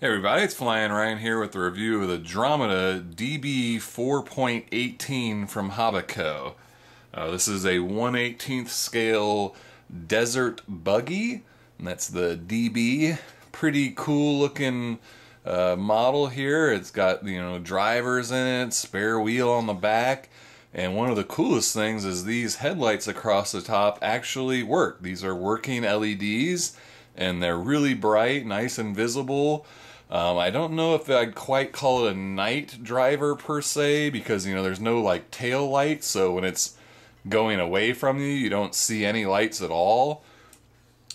Hey everybody, it's Flying Ryan here with the review of the Dromida DB 4.18 from Hobbico. Uh, this is a 1/18th scale desert buggy, and that's the DB. Pretty cool looking uh, model here. It's got you know drivers in it, spare wheel on the back, and one of the coolest things is these headlights across the top actually work. These are working LEDs, and they're really bright, nice and visible. Um, I don't know if I'd quite call it a night driver per se because you know there's no like tail light, so when it's going away from you, you don't see any lights at all.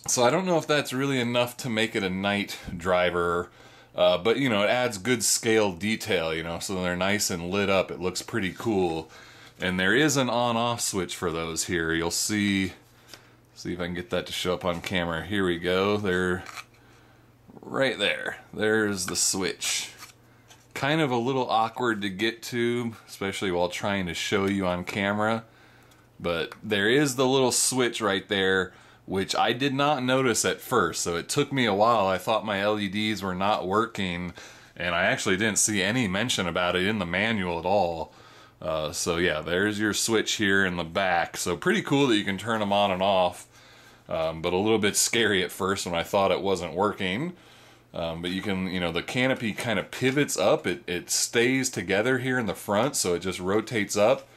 So I don't know if that's really enough to make it a night driver, uh, but you know it adds good scale detail. You know, so they're nice and lit up. It looks pretty cool, and there is an on-off switch for those here. You'll see. See if I can get that to show up on camera. Here we go. They're right there. There's the switch. Kind of a little awkward to get to, especially while trying to show you on camera. But there is the little switch right there, which I did not notice at first. So it took me a while. I thought my LEDs were not working, and I actually didn't see any mention about it in the manual at all. Uh, so yeah, there's your switch here in the back. So pretty cool that you can turn them on and off, um, but a little bit scary at first when I thought it wasn't working. Um, but you can, you know, the canopy kind of pivots up. It, it stays together here in the front, so it just rotates up.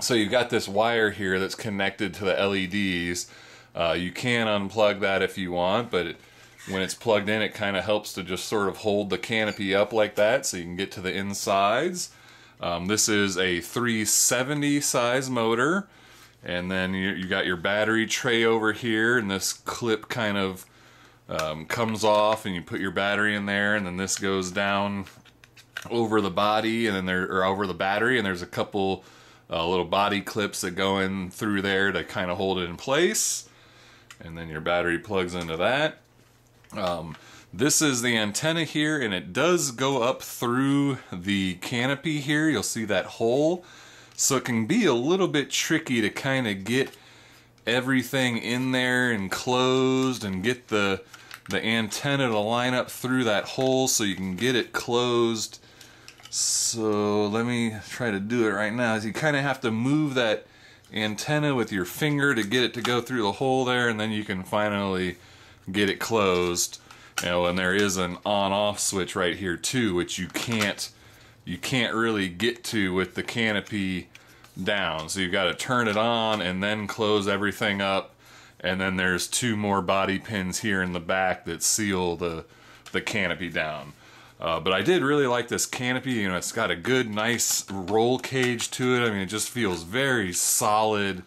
So you've got this wire here that's connected to the LEDs. Uh, you can unplug that if you want, but it, when it's plugged in, it kind of helps to just sort of hold the canopy up like that so you can get to the insides. Um, this is a 370 size motor, and then you, you got your battery tray over here, and this clip kind of um, comes off and you put your battery in there and then this goes down over the body and then there or over the battery and there's a couple uh, little body clips that go in through there to kind of hold it in place. And then your battery plugs into that. Um, this is the antenna here and it does go up through the canopy here. You'll see that hole so it can be a little bit tricky to kind of get everything in there and closed and get the the antenna to line up through that hole so you can get it closed. So let me try to do it right now. You kind of have to move that antenna with your finger to get it to go through the hole there and then you can finally get it closed. You know, and there is an on-off switch right here too, which you can't you can't really get to with the canopy down. So you've got to turn it on and then close everything up and then there's two more body pins here in the back that seal the the canopy down. Uh, but I did really like this canopy. You know, it's got a good, nice roll cage to it. I mean, it just feels very solid.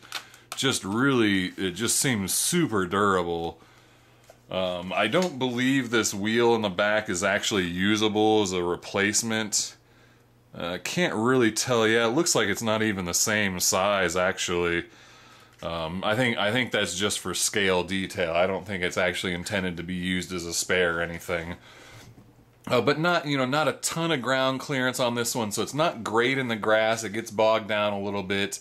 Just really, it just seems super durable. Um, I don't believe this wheel in the back is actually usable as a replacement. Uh, can't really tell. Yeah, it looks like it's not even the same size actually. Um, I think I think that's just for scale detail. I don't think it's actually intended to be used as a spare or anything. Uh, but not you know not a ton of ground clearance on this one, so it's not great in the grass. It gets bogged down a little bit.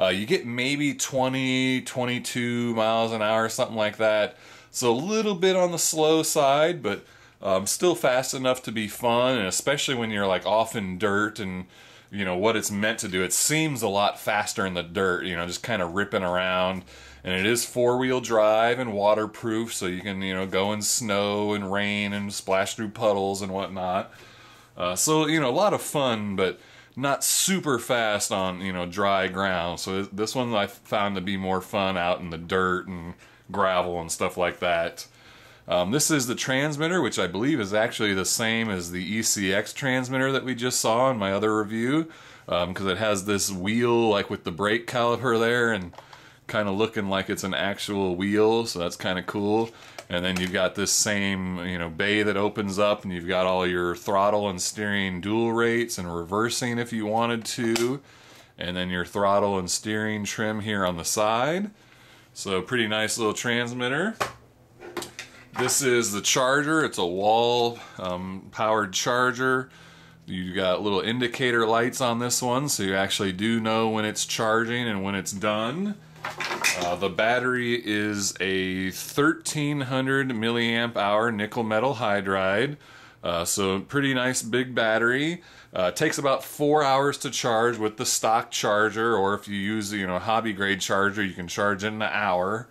Uh, you get maybe 20, 22 miles an hour, something like that. So a little bit on the slow side, but um, still fast enough to be fun, and especially when you're like off in dirt and you know what it's meant to do. It seems a lot faster in the dirt, you know, just kind of ripping around. And it is four-wheel drive and waterproof, so you can you know go in snow and rain and splash through puddles and whatnot. Uh, so you know a lot of fun, but not super fast on you know dry ground. So this one I found to be more fun out in the dirt and gravel and stuff like that. Um, this is the transmitter, which I believe is actually the same as the ECX transmitter that we just saw in my other review, because um, it has this wheel like with the brake caliper there and kind of looking like it's an actual wheel, so that's kind of cool. And then you've got this same, you know, bay that opens up and you've got all your throttle and steering dual rates and reversing if you wanted to. And then your throttle and steering trim here on the side. So pretty nice little transmitter. This is the charger. It's a wall um, powered charger. You got little indicator lights on this one, so you actually do know when it's charging and when it's done. Uh, the battery is a 1300 milliamp hour nickel metal hydride. Uh, so pretty nice big battery. Uh, takes about four hours to charge with the stock charger, or if you use you know hobby grade charger, you can charge in an hour.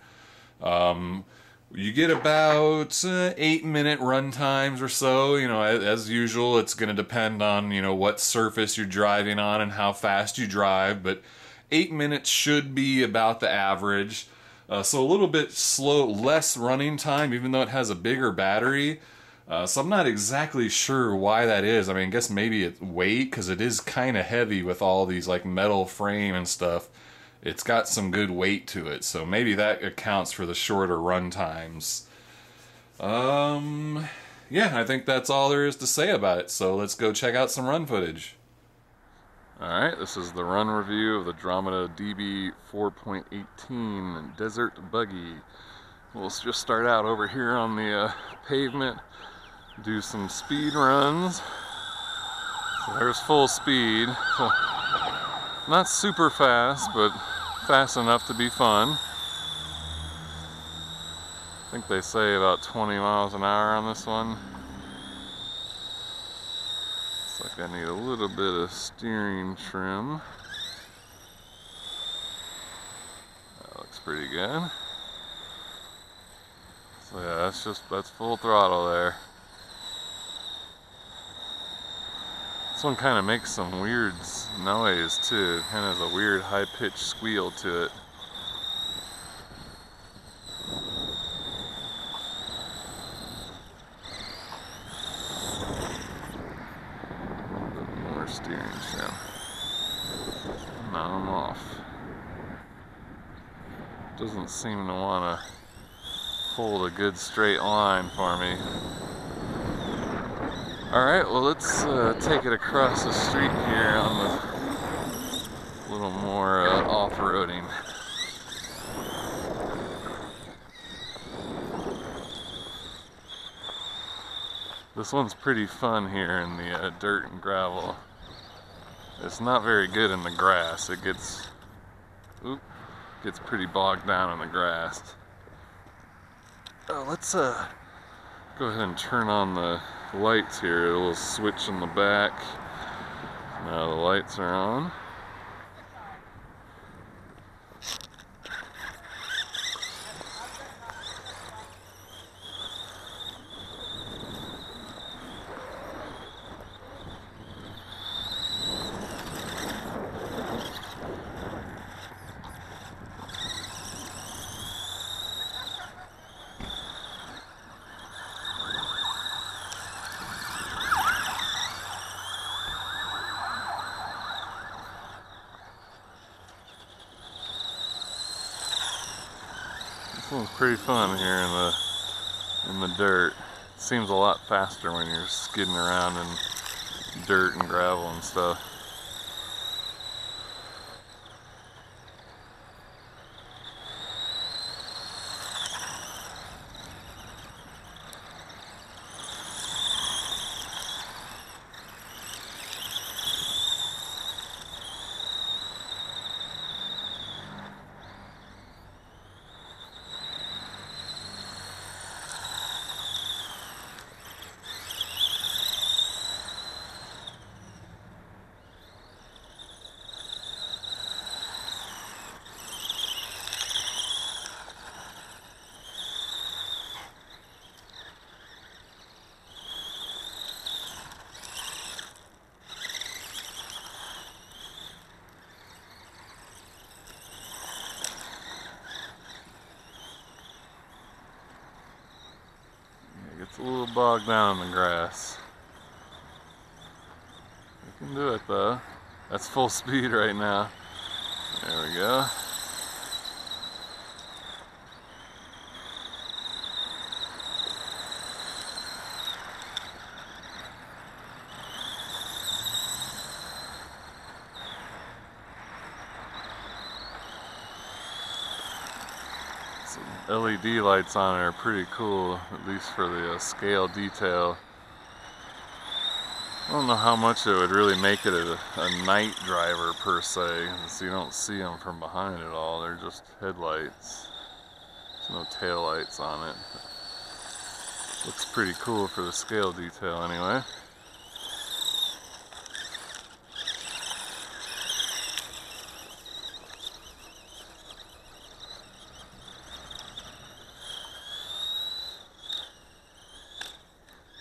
Um, you get about uh, eight minute run times or so. You know, as, as usual, it's going to depend on you know what surface you're driving on and how fast you drive, but eight minutes should be about the average. Uh, so a little bit slow, less running time, even though it has a bigger battery. Uh, so I'm not exactly sure why that is. I mean, I guess maybe it's weight because it is kind of heavy with all these like metal frame and stuff. It's got some good weight to it, so maybe that accounts for the shorter run times. Um, yeah, I think that's all there is to say about it. So let's go check out some run footage. Alright, this is the run review of the Dromida DB 4.18 Desert Buggy. We'll just start out over here on the uh, pavement do some speed runs. So there's full speed. So not super fast, but fast enough to be fun. I think they say about 20 miles an hour on this one. Looks like I need a little bit of steering trim. That looks pretty good. So yeah, that's just, that's full throttle there. This one kind of makes some weird noise too. Kind of has a weird high-pitched squeal to it. More steering. Now I'm off. Doesn't seem to want to hold a good straight line for me. Alright, well let's uh, take it across the street here on the little more uh, off-roading. This one's pretty fun here in the uh, dirt and gravel. It's not very good in the grass. It gets, oop, gets pretty bogged down in the grass. Uh, let's uh, go ahead and turn on the lights here. A little switch in the back. Now the lights are on. One's pretty fun here in the in the dirt. Seems a lot faster when you're skidding around in dirt and gravel and stuff. It's a little bogged down in the grass. We can do it though. That's full speed right now. There we go. LED lights on it are pretty cool, at least for the uh, scale detail. I don't know how much it would really make it a, a night driver per se, so you don't see them from behind at all. They're just headlights. There's no tail lights on it. Looks pretty cool for the scale detail anyway.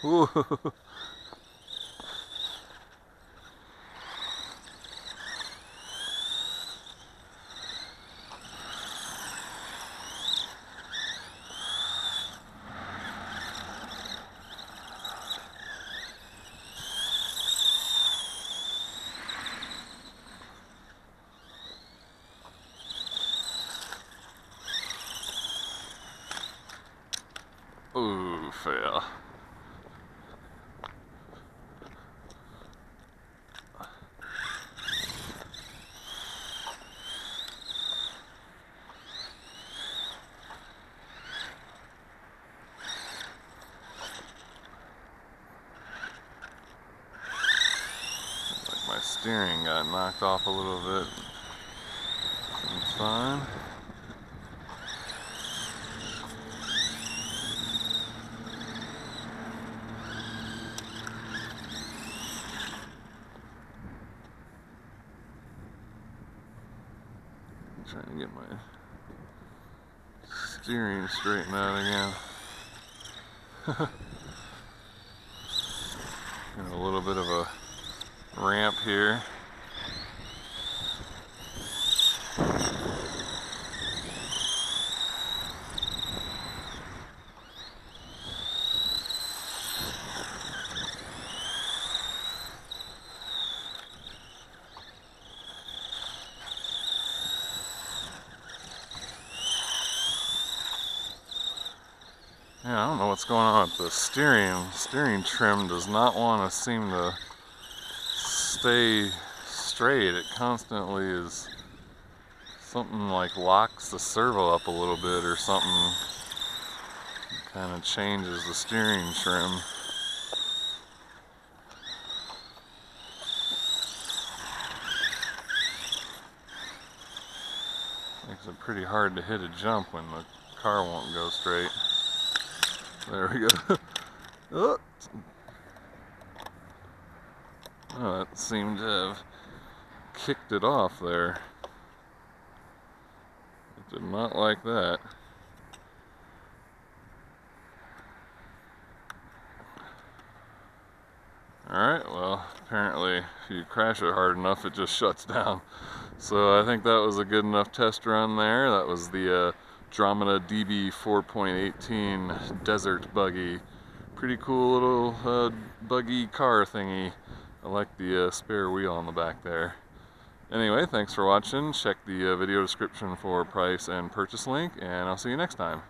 Ooh, fair. Steering got knocked off a little bit. It's fine. trying to get my steering straightened out again. A little bit of a ramp here. Yeah, I don't know what's going on with the steering. Steering trim does not want to seem to stay straight. It constantly is something like locks the servo up a little bit or something. Kind of changes the steering trim. Makes it pretty hard to hit a jump when the car won't go straight. There we go. oh. Oh, that seemed to have kicked it off there. It did not like that. Alright, well, apparently if you crash it hard enough, it just shuts down. So I think that was a good enough test run there. That was the uh, DB 4.18 Desert Buggy. Pretty cool little uh, buggy car thingy. I like the uh, spare wheel on the back there. Anyway, thanks for watching. Check the uh, video description for price and purchase link, and I'll see you next time.